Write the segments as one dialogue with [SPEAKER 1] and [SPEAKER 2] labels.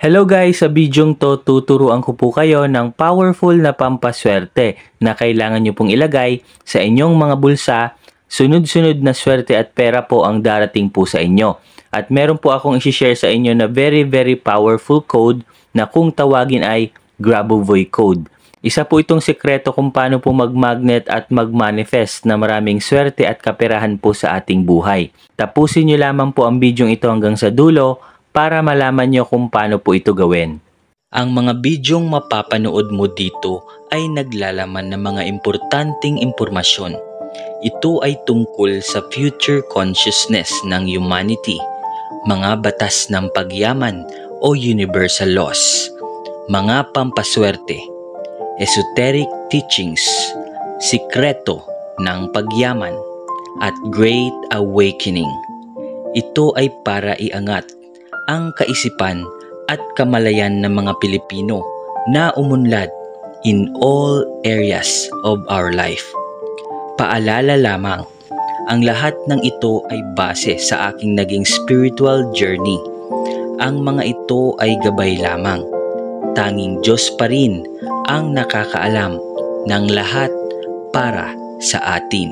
[SPEAKER 1] Hello guys, sa bidyong to tuturuan ko po kayo ng powerful na pampaswerte na kailangan nyo pong ilagay sa inyong mga bulsa. Sunod-sunod na swerte at pera po ang darating po sa inyo. At meron po akong isi-share sa inyo na very very powerful code na kung tawagin ay Grabovoi code. Isa po itong sekreto kung paano po mag-magnet at mag-manifest na maraming swerte at kaperahan po sa ating buhay. Tapusin nyo lamang po ang bidyong ito hanggang sa dulo para malaman nyo kung paano po ito gawin. Ang mga bidyong mapapanood mo dito ay naglalaman ng mga importanteng impormasyon. Ito ay tungkol sa future consciousness ng humanity, mga batas ng pagyaman o universal laws, mga pampaswerte, esoteric teachings, sikreto ng pagyaman, at great awakening. Ito ay para iangat ang kaisipan at kamalayan ng mga Pilipino na umunlad in all areas of our life. Paalala lamang, ang lahat ng ito ay base sa aking naging spiritual journey. Ang mga ito ay gabay lamang. Tanging Diyos pa rin ang nakakaalam ng lahat para sa atin.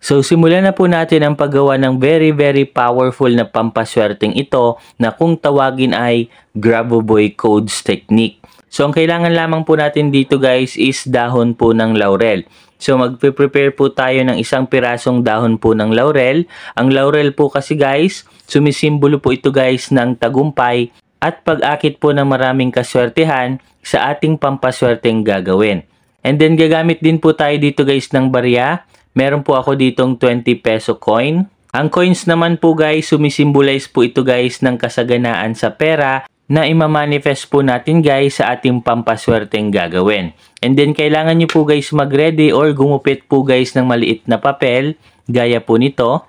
[SPEAKER 1] So simulan na po natin ang paggawa ng very very powerful na pampaswerteng ito na kung tawagin ay Grabovoi Codes Technique. So ang kailangan lamang po natin dito guys is dahon po ng laurel. So magpe-prepare po tayo ng isang pirasong dahon po ng laurel. Ang laurel po kasi guys, sumisimbolo po ito guys ng tagumpay at pag-akit po ng maraming kaswertehan sa ating pampaswerteng gagawin. And then gagamit din po tayo dito guys ng barya Meron po ako ditong 20 peso coin. Ang coins naman po guys, sumisimbolize po ito guys ng kasaganaan sa pera na imamanifest po natin guys sa ating pampaswerteng gagawin. And then kailangan nyo po guys mag-ready or gumupit po guys ng maliit na papel gaya po nito.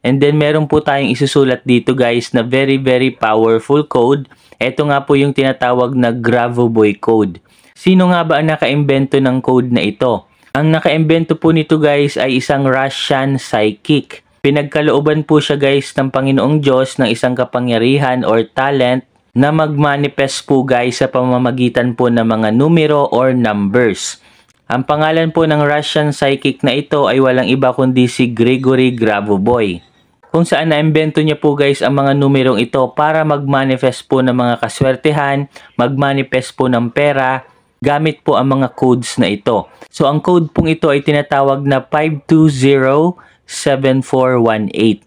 [SPEAKER 1] And then meron po tayong isusulat dito guys na very very powerful code. Ito nga po yung tinatawag na Gravoboy code. Sino nga ba ang nakaimbento ng code na ito? Ang nakaimbento po nito guys ay isang Russian psychic. Pinagkalooban po siya guys ng Panginoong Diyos ng isang kapangyarihan or talent na mag-manifest po guys sa pamamagitan po ng mga numero or numbers. Ang pangalan po ng Russian psychic na ito ay walang iba kundi si Gregory Gravovoy. Kung saan naimbento niya po guys ang mga numerong ito para mag-manifest po ng mga kaswertehan, mag-manifest po ng pera, gamit po ang mga codes na ito. So ang code pong ito ay tinatawag na 5207418.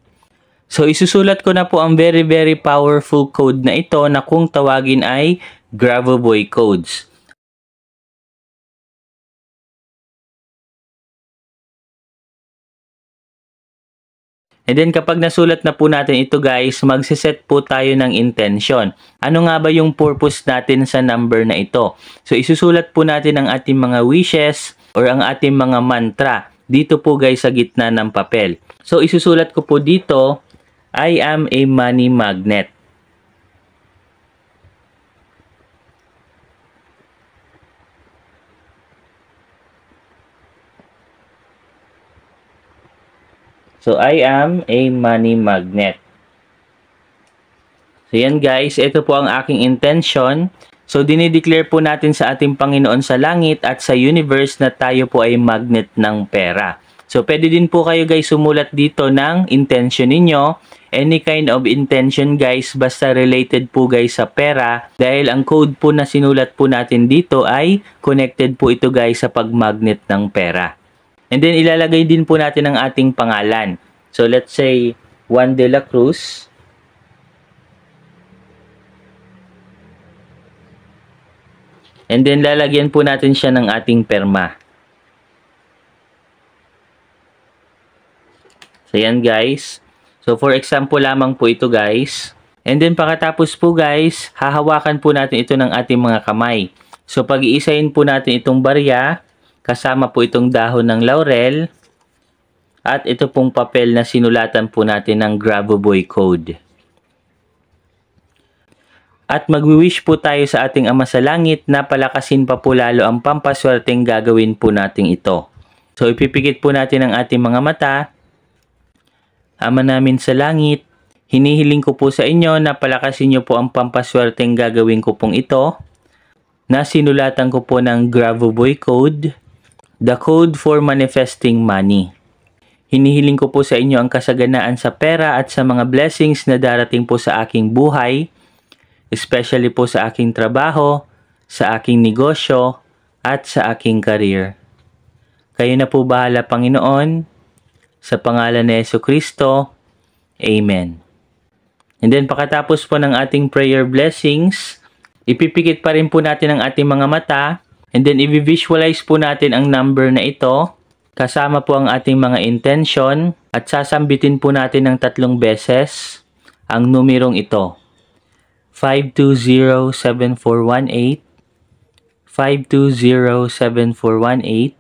[SPEAKER 1] So isusulat ko na po ang very very powerful code na ito na kung tawagin ay Gravoboy codes. And then kapag nasulat na po natin ito guys, magsiset po tayo ng intention. Ano nga ba yung purpose natin sa number na ito? So isusulat po natin ang ating mga wishes or ang ating mga mantra dito po guys sa gitna ng papel. So isusulat ko po dito, I am a money magnet. So, I am a money magnet. So, yan guys. Ito po ang aking intention. So, dinideclare po natin sa ating Panginoon sa langit at sa universe na tayo po ay magnet ng pera. So, pwede din po kayo guys sumulat dito ng intention ninyo. Any kind of intention guys, basta related po guys sa pera. Dahil ang code po na sinulat po natin dito ay connected po ito guys sa pagmagnet ng pera. And then ilalagay din po natin ang ating pangalan. So let's say Juan de la Cruz. And then lalagyan po natin siya ng ating perma. So yan guys. So for example lamang po ito guys. And then pagkatapos po guys, hahawakan po natin ito ng ating mga kamay. So pag-iisahin po natin itong barya Kasama po itong dahon ng laurel at ito pong papel na sinulatan po natin ng Gravoboy Code. At magwi-wish po tayo sa ating Ama sa Langit na palakasin pa po lalo ang pampaswerteng gagawin po nating ito. So ipipikit po natin ang ating mga mata. Ama namin sa langit, Hinihiling ko po sa inyo na palakasin nyo po ang pampaswerteng gagawin ko pong ito na sinulatan ko po ng Gravoboy Code, the code for manifesting money. Hinihiling ko po sa inyo ang kasaganaan sa pera at sa mga blessings na darating po sa aking buhay, especially po sa aking trabaho, sa aking negosyo, at sa aking career. Kayo na po bahala Panginoon, sa pangalan ni Yesu Kristo, Amen. And then pakatapos po ng ating prayer blessings, ipipikit pa rin po natin ang ating mga mata and then i-visualize po natin ang number na ito kasama po ang ating mga intention at sasambitin po natin ng tatlong beses ang numerong ito. 5207418 5207418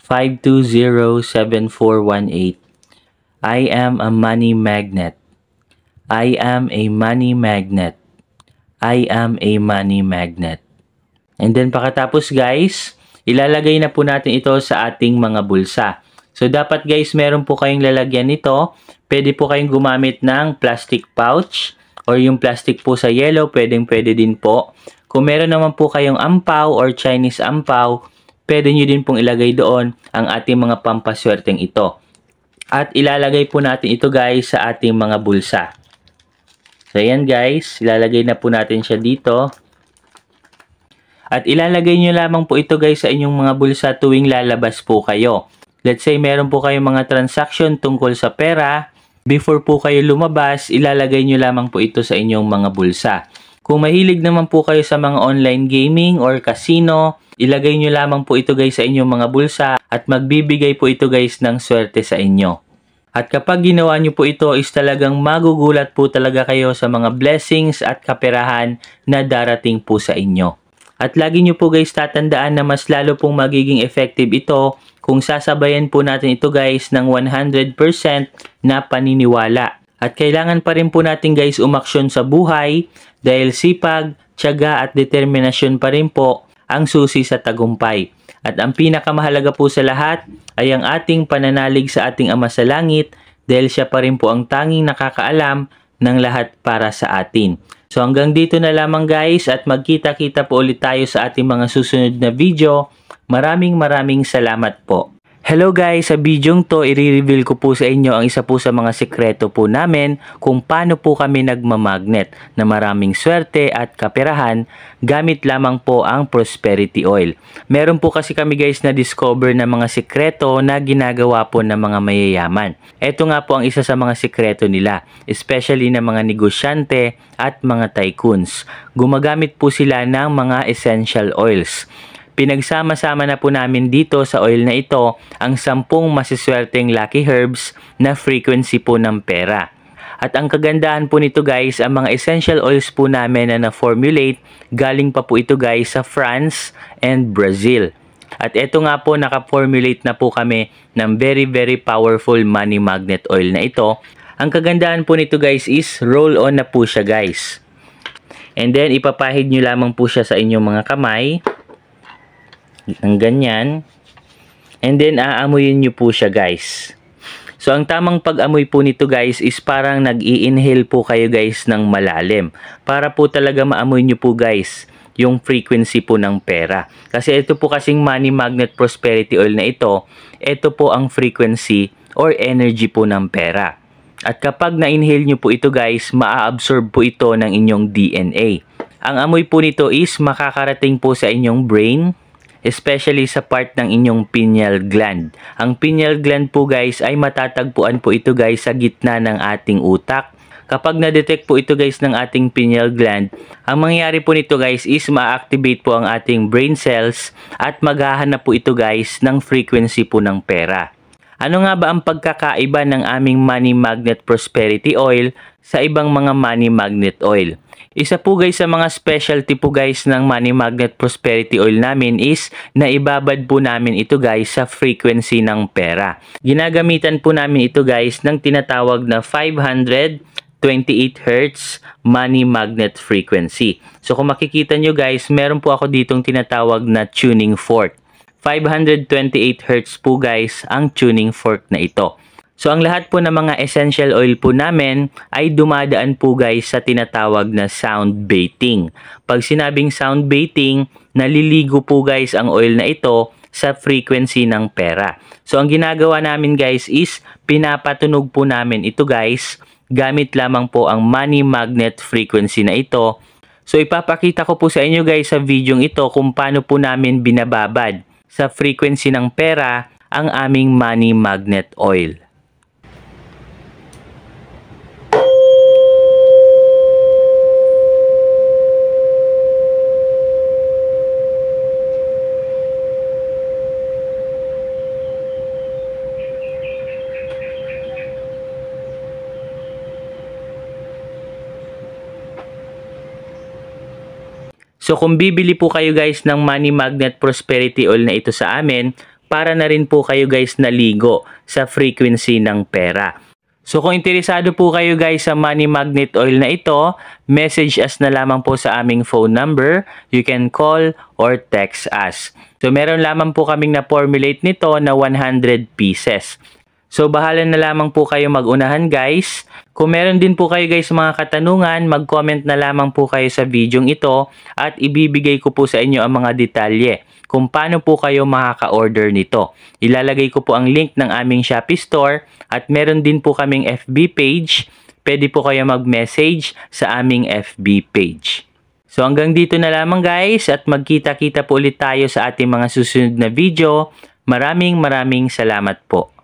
[SPEAKER 1] 5207418 I am a money magnet. I am a money magnet. I am a money magnet. And then pakatapos guys, ilalagay na po natin ito sa ating mga bulsa. So dapat guys, meron po kayong lalagyan nito. Pwede po kayong gumamit ng plastic pouch or yung plastic po sa yellow, pwedeng pwede din po. Kung meron naman po kayong ampaw or Chinese ampaw, pwede nyo din pong ilagay doon ang ating mga pampaswerteng ito. At ilalagay po natin ito guys sa ating mga bulsa. So, ayan guys. Ilalagay na po natin siya dito. At ilalagay nyo lamang po ito guys sa inyong mga bulsa tuwing lalabas po kayo. Let's say meron po kayong mga transaction tungkol sa pera. Before po kayo lumabas, ilalagay nyo lamang po ito sa inyong mga bulsa. Kung mahilig naman po kayo sa mga online gaming or casino, ilagay nyo lamang po ito guys sa inyong mga bulsa at magbibigay po ito guys ng swerte sa inyo. At kapag ginawa nyo po ito is talagang magugulat po talaga kayo sa mga blessings at kaperahan na darating po sa inyo. At lagi nyo po guys tatandaan na mas lalo pong magiging effective ito kung sasabayan po natin ito guys ng 100% na paniniwala. At kailangan pa rin po natin guys umaksyon sa buhay dahil sipag, tiyaga at determinasyon pa rin po ang susi sa tagumpay. At ang pinakamahalaga po sa lahat ay ang ating pananalig sa ating Ama sa Langit dahil siya pa rin po ang tanging nakakaalam ng lahat para sa atin. So hanggang dito na lamang guys at magkita-kita po ulit tayo sa ating mga susunod na video. Maraming maraming salamat po. Hello guys, sa bidyong to, i-reveal ko po sa inyo ang isa po sa mga sekreto po namin kung paano po kami nagmamagnet na maraming swerte at kaperahan gamit lamang po ang prosperity oil. Meron po kasi kami guys na discover na mga sekreto na ginagawa po ng mga mayayaman. Ito nga po ang isa sa mga sekreto nila, especially ng mga negosyante at mga tycoons. Gumagamit po sila ng mga essential oils. Pinagsama-sama na po namin dito sa oil na ito ang sampung masiswerteng lucky herbs na frequency po ng pera. At ang kagandahan po nito guys, ang mga essential oils po namin na na-formulate, galing pa po ito guys sa France and Brazil. At ito nga po, naka-formulate na po kami ng very very powerful money magnet oil na ito. Ang kagandahan po nito guys is roll-on na po siya guys. And then, ipapahid nyo lamang po siya sa inyong mga kamay ng ganyan. And then, aamuyin nyo po siya guys. So, ang tamang pag-amoy po nito guys is parang nag-i-inhale po kayo guys ng malalim. Para po talaga maamoy nyo po guys yung frequency po ng pera. Kasi ito po kasing money magnet prosperity oil na ito, ito po ang frequency or energy po ng pera. At kapag na-inhale nyo po ito guys, maa-absorb po ito ng inyong DNA. Ang amoy po nito is makakarating po sa inyong brain, especially sa part ng inyong pineal gland. Ang pineal gland po guys ay matatagpuan po ito guys sa gitna ng ating utak. Kapag na-detect po ito guys ng ating pineal gland, ang mangyayari po nito guys is ma-activate po ang ating brain cells at maghahanap po ito guys ng frequency po ng pera. Ano nga ba ang pagkakaiba ng aming money magnet prosperity oil sa ibang mga money magnet oil? Isa po guys sa mga specialty po guys ng Money Magnet Prosperity Oil namin is na ibabad po namin ito guys sa frequency ng pera. Ginagamitan po namin ito guys ng tinatawag na 528 Hz money magnet frequency. So kung makikita nyo guys, meron po ako ditong tinatawag na tuning fork. 528 Hz po guys ang tuning fork na ito. So ang lahat po ng mga essential oil po namin ay dumadaan po guys sa tinatawag na sound baiting. Pag sinabing sound baiting, naliligo po guys ang oil na ito sa frequency ng pera. So ang ginagawa namin guys is pinapatunog po namin ito guys gamit lamang po ang money magnet frequency na ito. So ipapakita ko po sa inyo guys sa video ito kung paano po namin binababad sa frequency ng pera ang aming money magnet oil. So kung bibili po kayo guys ng Money Magnet Prosperity Oil na ito sa amin, para na rin po kayo guys naligo sa frequency ng pera. So kung interesado po kayo guys sa Money Magnet Oil na ito, message us na lamang po sa aming phone number. You can call or text us. So meron lamang po kaming na-formulate nito na 100 pieces. So bahala na lamang po kayo magunahan guys. Kung meron din po kayo guys mga katanungan, mag-comment na lamang po kayo sa video ito at ibibigay ko po sa inyo ang mga detalye kung paano po kayo makaka-order nito. Ilalagay ko po ang link ng aming Shopee store at meron din po kaming FB page. Pwede po kayo mag-message sa aming FB page. So hanggang dito na lamang guys at magkita-kita po ulit tayo sa ating mga susunod na video. Maraming maraming salamat po.